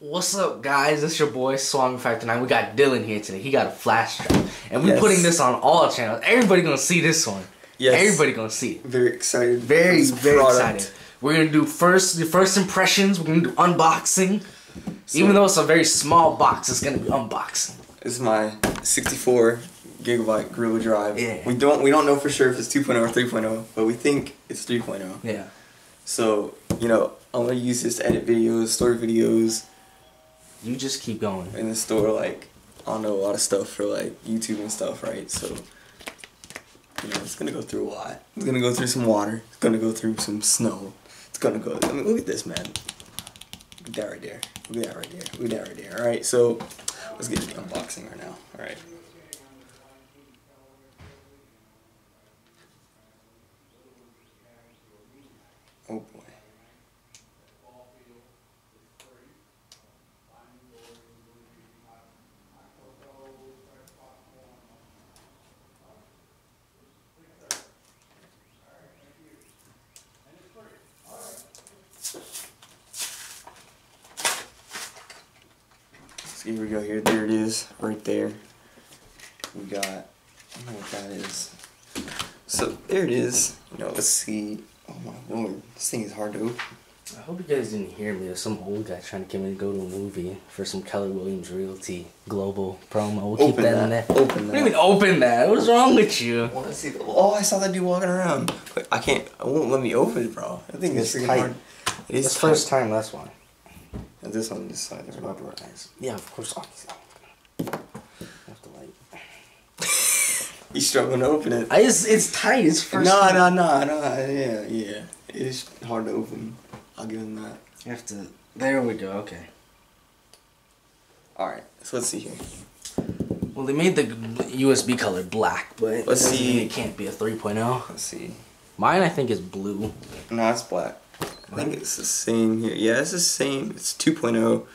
What's up, guys? It's your boy Swami Factor Nine. We got Dylan here today. He got a flash drive, and we're Yes. putting this on all channels. Everybody gonna see this one. Yes. Everybody gonna see it. Very excited. Very, very product. excited. We're gonna do first the first impressions. We're gonna do unboxing. Even though it's a very small box, it's gonna be unboxing. This is my 64 gigabyte Gorilla Drive. Yeah. We don't we don't know for sure if it's 2.0 or 3.0, but we think it's 3.0. Yeah. So you know I'm gonna use this to edit videos, store videos, You just keep going. In the store like I know a lot of stuff for like YouTube and stuff, right? So you know it's gonna go through a lot. It's gonna go through some water. It's gonna go through some snow. It's gonna go. I mean, look at this, man. Look at that right there. Look at that right there. Look at that right there. All right, so let's get to the unboxing right now. All right. Oh boy. So here we go. Here, there it is, right there. We got. I don't know what that is. So there it is. You know, let's see. Oh my lord, this thing is hard to open. I hope you guys didn't hear me. There's some old guy trying to get me to go to a movie for some Keller Williams Realty Global promo. We'll keep Open that, in that. there. Open What do you that. mean open that? What's wrong with you? I want to see. The, oh, I saw that dude walking around. But I can't. I won't let me open it, bro. I think it's, It's freaking tight. hard. It is It's first time, that's why. And this on this side. There's my door. Yeah, of course. Oh, I have to like. He's struggling to open it. I, it's, it's tight. It's first. No, time. no, no, no. Yeah, yeah. It is hard to open. I'll give him that. You have to. There we go. Okay. All right. So let's see here. Well, they made the USB color black, but Let's see. it can't be a 3.0. Let's see. Mine, I think, is blue. No, it's black. I think it's the same here. Yeah, it's the same. It's 2.0.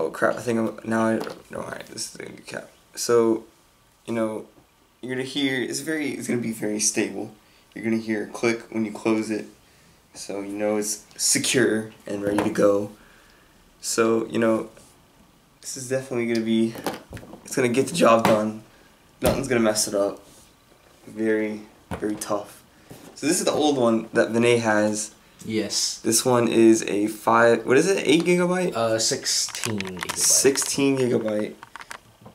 Oh crap! I think I'm now. I no, all right. This is the new cap. So, you know, you're gonna hear. It's very. It's gonna be very stable. You're gonna hear a click when you close it, so you know it's secure and ready to go. So you know, this is definitely gonna be. It's gonna get the job done. Nothing's gonna mess it up. Very, very tough. So this is the old one that Vinay has. Yes. This one is a five. What is it? Eight gigabyte. Uh, 16 gigabytes. 16 gigabyte.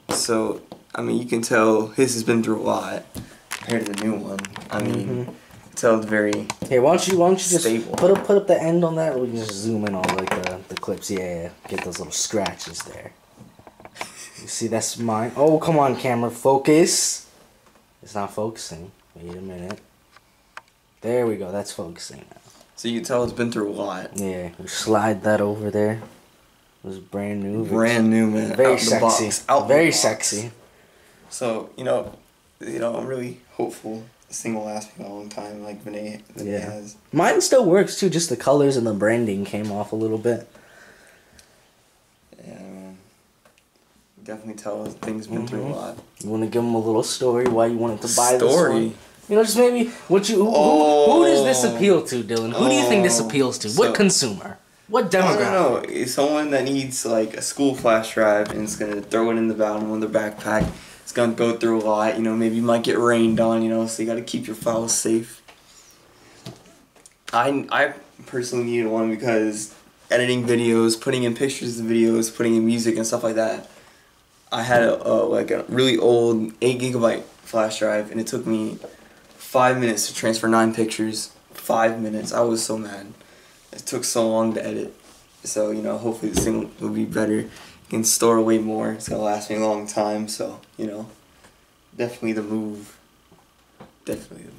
So, I mean, you can tell his has been through a lot compared to the new one. I mean, Mhm. you tell it's very. Here, why don't you why don't you just Stable. put up put up the end on that? We can just zoom in on like the, the clips. Yeah, yeah, get those little scratches there. You see, that's mine. Oh, come on, camera, focus. It's not focusing. Wait a minute. There we go. That's focusing now. So you can tell it's been through a lot. Yeah, we slide that over there. It was brand new. Brand new, man. Very sexy. box. Out the Very sexy. So you know, you know, I'm really hopeful this thing will last me a long time, like Vinay, Vinay Yeah. has. Mine still works too. Just the colors and the branding came off a little bit. Yeah, man. Definitely tell things been through a Mhm. lot. You want to give them a little story why you wanted to buy this Story? one? You know, just maybe what you who, who, who does this Oh. appeal to, Dylan? Who do you think this Oh. appeals to? So- what consumer? What I demographic? don't know. Someone that needs like a school flash drive and it's gonna throw it in the bottom of their backpack. It's gonna go through a lot. You know, maybe you might get rained on. You know, so you got to keep your files safe. I I personally needed one because editing videos, putting in pictures of videos, putting in music and stuff like that. I had a, a like a really old eight gigabyte flash drive and it took me five minutes to transfer nine pictures. Five minutes. I was so mad. It took so long to edit. So, you know, hopefully this thing will be better. You can store way more. It's gonna last me a long time, so, you know. Definitely the move. Definitely the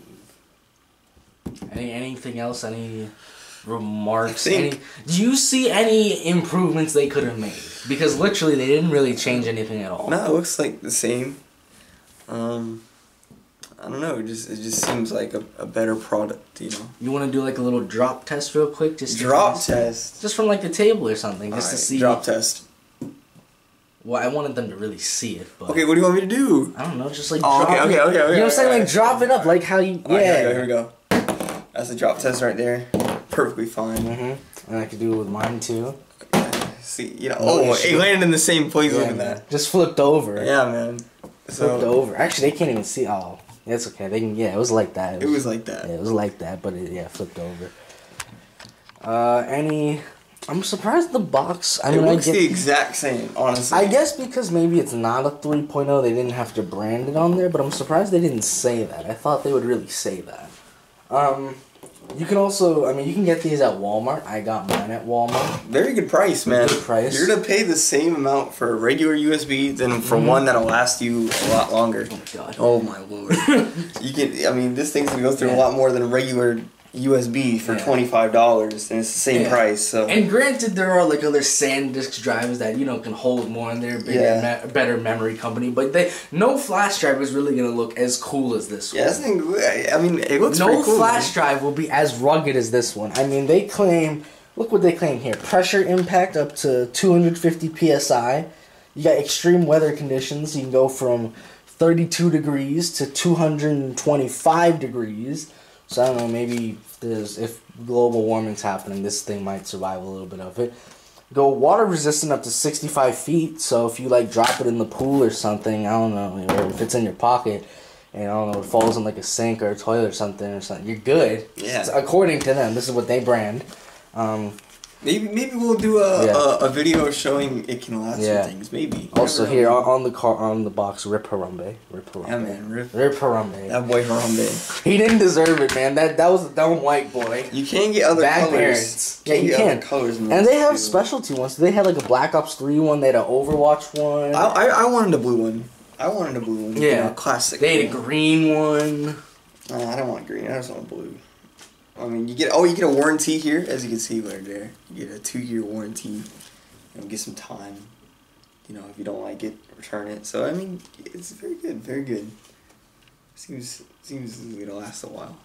move. Any anything else? Any remarks? Any, do you see any improvements they could have made? Because literally, they didn't really change anything at all. No, it looks like the same. Um I don't know, it just it just seems like a, a better product, you know. You want to do like a little drop test real quick, just to- Drop test. just from like the table or something, just to see. drop test. Well, I wanted them to really see it, but Okay, what do you want me to do? I don't know, just like Oh, drop okay, okay, okay, okay, You know what I'm saying? okay. Like drop it up, like how you. Yeah. Alright, here we go, here we go. That's the drop test right there. Perfectly fine. Mhm. And I could do it with mine too. See, you know, No oh, it landed in the same place. Yeah, Look at that. Just flipped over. Yeah, man. Flipped over. Actually, they can't even see. Oh, it's okay. They can. Yeah, it was like that. it was like that. Yeah, it was like that, but it, yeah, flipped over. Uh, any? I'm surprised the box. I it mean, I looks get. the exact same, honestly. I guess because maybe it's not a 3.0, they didn't have to brand it on there, but I'm surprised they didn't say that. I thought they would really say that. Um, you can also, I mean, you can get these at Walmart. I got mine at Walmart. Very good price, man. Good price. You're gonna pay the same amount for a regular USB than for Mhm. one that'll last you a lot longer. Oh my god. Oh my lord. you can. I mean, this thing's gonna go through Yeah. a lot more than a regular USB for Yeah. twenty five dollars, and it's the same Yeah. price. So And granted, there are like other SanDisk drives that you know can hold more in there, bigger, Yeah. me- better memory company. But they no flash drive is really gonna look as cool as this yeah, one. thing. I mean, it looks no cool. flash man. drive will be as rugged as this one. I mean, they claim. Look what they claim here: pressure impact up to 250 psi. You got extreme weather conditions. You can go from 32 degrees to 225 degrees. So I don't know. Maybe if there's if global warming's happening, this thing might survive a little bit of it. Go water resistant up to 65 feet. So if you like drop it in the pool or something, I don't know, or if it's in your pocket, and I don't know, it falls in like a sink or a toilet or something or something, you're good. Yeah. According to them, this is what they brand. Um, Maybe maybe we'll do a, Yeah. a, a video showing it can last Yeah. for things. Maybe. also here on, on the car on the box, Rip Harambe. Rip Harambe. Yeah, man. Rip, Rip Harambe. that boy Harambe. He didn't deserve it, man. That that was a dumb white boy. You can't get other Bad colors. parents. Yeah, you can. Other colors in And they have too. specialty ones. They had like a Black Ops 3 one, they had an Overwatch one. I, I, I wanted a blue one. I wanted a blue one. Yeah. You know, classic. they had a green one. Uh, I don't want green. I just want blue. I mean, you get oh, you get a warranty here, as you can see right there. You get a two-year warranty. You get some time. You know, if you don't like it, return it. So I mean, it's very good, very good. Seems seems gonna last a while.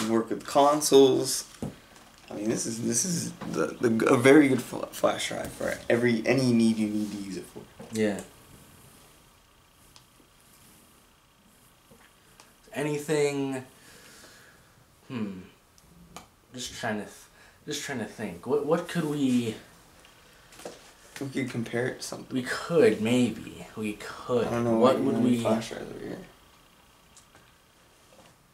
You work with consoles. I mean, this is this is the, the a very good flash drive for every any need you need to use it for. Yeah. Anything. Hmm. Just trying to, th- just trying to think. What what could we? We could compare it to something. We could maybe. We could. I don't know What you would we? flash over here.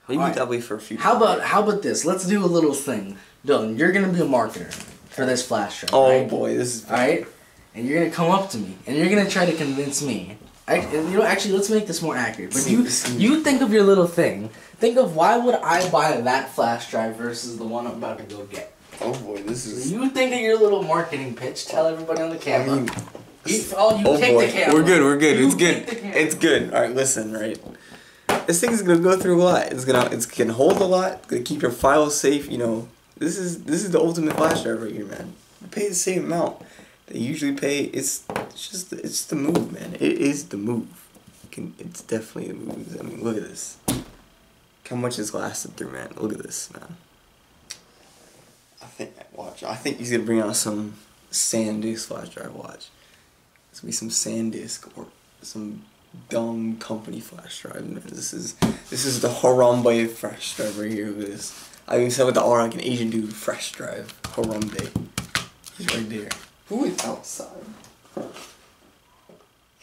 Maybe Alright. that'll be for a few. How about how about this? Let's do a little thing. Dylan, you're gonna be a marketer for this flash drive. Oh right? boy, this is. All right, and you're gonna come up to me and you're gonna try to convince me. I, you know, actually, let's make this more accurate. But you, you think of your little thing. Think of why would I buy that flash drive versus the one I'm about to go get. Oh boy, this is. You think of your little marketing pitch. Tell everybody on the I camera. mean, you, oh, you oh take boy, the camera. we're good. We're good. You it's good. take the camera. It's good. All right, listen. Right, this thing's gonna go through a lot. It's gonna. It's gonna hold a lot. It's gonna keep your files safe. You know, this is this is the ultimate flash drive right here, man. You pay the same amount you usually pay. It's, it's just it's the move, man. It is the move. Can. It's definitely the move. I mean, look at this. How much has lasted through, man. Look at this, man. I think watch. I think he's gonna bring out some SanDisk flash drive. Watch. It's gonna be some SanDisk or some dumb company flash drive. Man. This is this is the Harambe flash drive right here. This. I even said with the R like an Asian dude flash drive. Harambe. He's right there. Who is outside?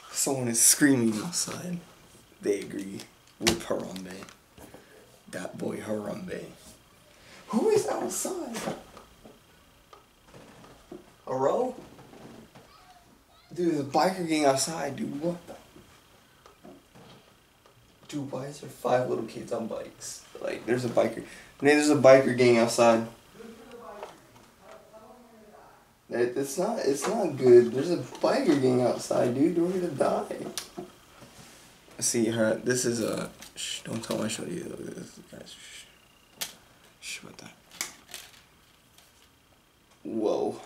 Someone is screaming outside. They agree with Harambe. That boy Harambe. Who is outside? A row? Dude, there's a biker gang outside, dude. What the? Dude, why is there five little kids on bikes? Like, there's a biker. Man, there's a biker gang outside. It, it's not. It's not good. There's a biker gang outside, dude. We're gonna die. See her. This is a. Shh, don't tell my show you. Look this, guys. Shh. Shh about that. Whoa.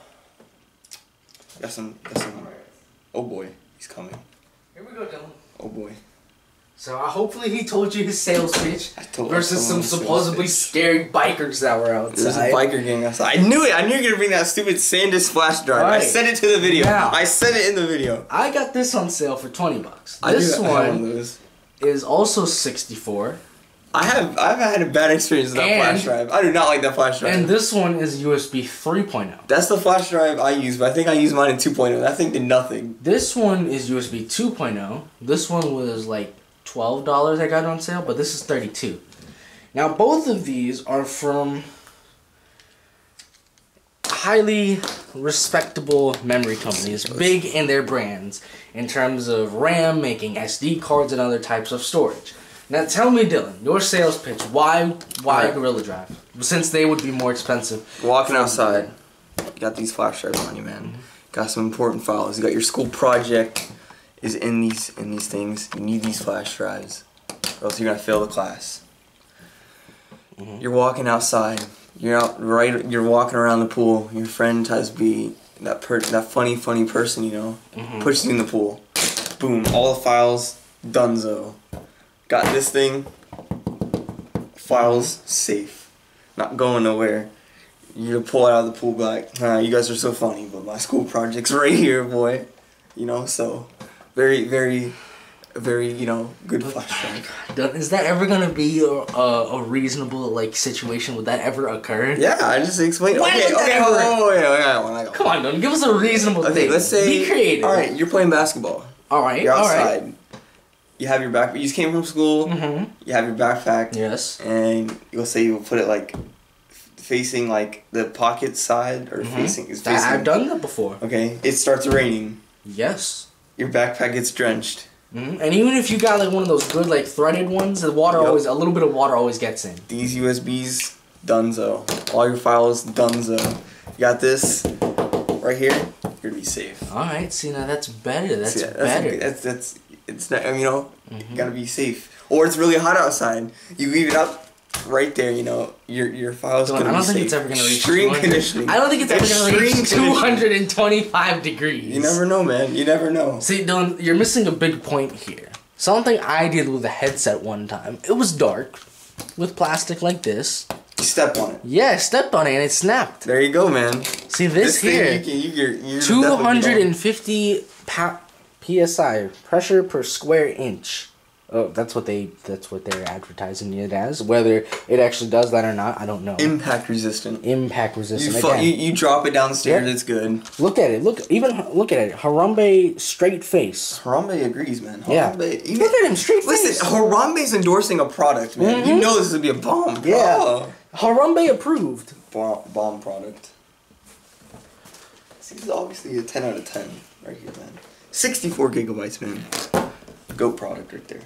Got some. Got some. Oh boy, he's coming. Here we go, Dylan. Oh boy. So uh, hopefully he told you his sales pitch versus some supposedly scary bikers that were outside. There's a biker gang outside. I knew it. I knew you were gonna bring that stupid SanDisk flash drive. I sent it to the video. Now. I sent it in the video. I got this on sale for twenty bucks. This one is also sixty four. I have I've had a bad experience with that And- flash drive. I do not like that flash drive. And this one is USB 3.0. That's the flash drive I use, but I think I used mine in 2.0. That thing did nothing. This one is USB 2.0. This one was like $12 I got on sale, but this is 32. Now both of these are from highly respectable memory companies, big in their brands in terms of RAM, making SD cards and other types of storage. Now tell me Dylan, your sales pitch, why why Alright. Gorilla Drive? Since they would be more expensive. Walking outside, you got these flash drives on you, man. Mm-hmm. Got some important files. You got your school project is in these in these things. You need these flash drives, or else you're gonna fail the class. Mm-hmm. You're walking outside. You're out right. You're walking around the pool. Your friend has be that per that funny funny person you know mm-hmm. pushes you in the pool. Boom! All the files dunzo. Got this thing. Files safe, not going nowhere. You pull out of the pool, be like, huh, you guys are so funny, but my school project's right here, boy. You know, so very, very, very, you know, good flash drive. Is that ever gonna be a, a, a reasonable like situation? Would that ever occur? Yeah, I just explained. When okay, okay, ever- oh, oh, yeah, one, Come on, Dylan, give us a reasonable. Okay, thing. let's say. be creative. All right, you're playing basketball. all right, You're all right. You have your back. You just came from school. Mm-hmm. You have your backpack. Yes. And you'll say you'll put it like facing like the pocket side or facing. Is That, facing. I've done that before. Okay, it starts raining. Yes. Your backpack gets drenched. hmm And even if you got like one of those good like threaded ones, the water Yup. always a little bit of water always gets in. These USBs, dunzo. All your files, dunzo. You got this right here. You're gonna be safe. All right. See now that's better. That's, See, that's better. That's that's it's not. You know, Mm-hmm. you gotta be safe. Or it's really hot outside. You leave it up right there. You know, your your files Dylan, gonna I don't think it's ever gonna reach 200 conditioning. I don't think it's ever gonna reach Extreme two conditioning. hundred and twenty-five degrees. You never know, man. You never know. See, Dylan, you're missing a big point here. Something I did with a headset one time. It was dark, with plastic like this. You step on it. Yeah, I stepped on it and it snapped. There you go, man. See this, thing, here, you can, you, you're, you're two definitely hundred wrong. and fifty psi pressure per square inch. Oh, that's what they that's what they're advertising it as. Whether it actually does that or not, I don't know. impact resistant. Impact You, resistant. fu- you you drop it downstairs, Yeah. it's good. look at it. Look even look at it. Harambe straight face. Harambe agrees, man. Yeah. Harambe, even, Look at him straight face. Listen, Harambe's endorsing a product, man. You know this would be a bomb. Mm-hmm. Yeah. Harambe approved. Bomb, bomb product. This is obviously a 10 out of 10 right here, man. 64 gigabytes, man. Goat product right there.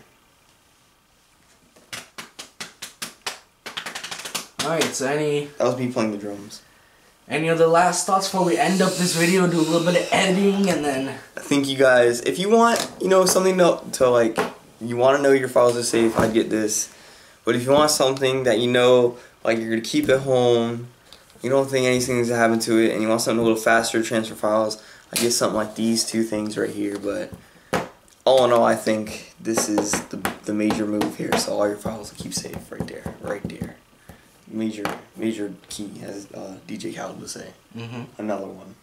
All right. So any That was me playing the drums. any other last thoughts before we end up this video? Do a little bit of editing and then. I think you guys, if you want, you know, something to, to like, you want to know your files are safe, I'd get this. But if you want something that you know, like you're gonna keep at home, you don't think anything's gonna happen to it, and you want something a little faster to transfer files, I get something like these two things right here. But all in all, I think this is the, the major move here. So all your files will keep safe right there, right there. Major, major key, as uh, DJ Khaled would say. Mm-hmm. Another one.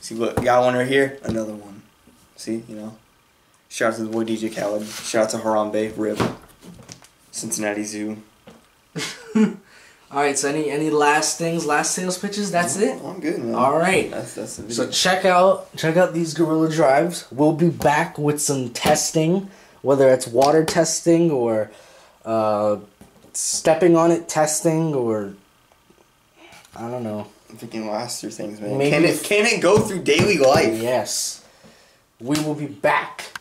See, look, got one right here. Another one. See, you know. Shout out to the boy DJ Khaled. Shout out to Harambe, Rip, Cincinnati Zoo. All right. So any any last things, last sales pitches? That's it. I'm good, man. All right. That's that's the video. So check out check out these Gorilla Drives. We'll be back with some testing, whether it's water testing or uh, stepping on it testing or I don't know. freaking last through things, man. Maybe can it can it go through daily life? Yes, we will be back